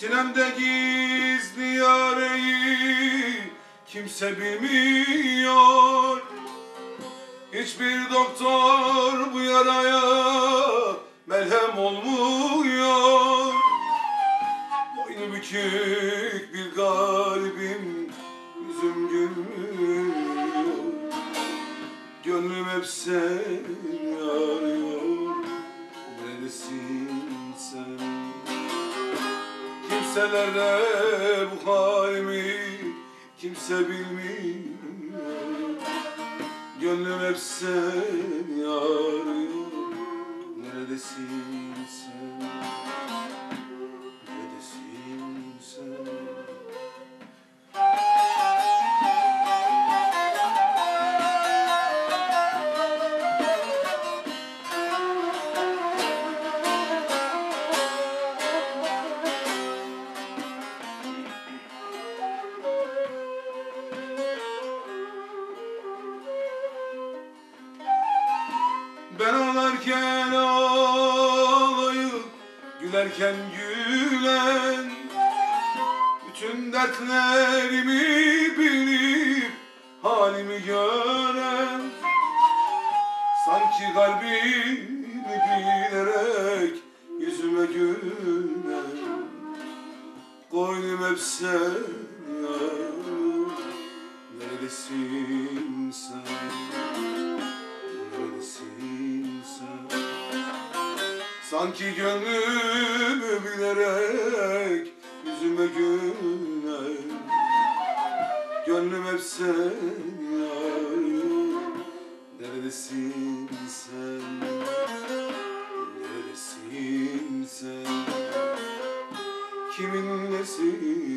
Sinemde gizli yareyi kimse bilmiyor. Hiçbir doktor bu yaraya melhem olmuyor. Boynu bükük bir garibim yüzüm gülmüyor. Gönlüm hep seni arıyor. Neredesin sen? Kimselere bu halimi kimse bilmiyor Gönlüm hep seni arıyor Neredesin sen? Ben ağlarken ağlayıp Gülerken gülen Bütün dertlerimi bilip Halimi gören Sanki kalbimi bilerek Yüzüme gülen Koynum hep arıyor Neredesin Sanki gönlümü bilerek yüzüme güler Gönlüm hep sen yar Neredesin sen? Neredesin sen? kimin Kiminlesin?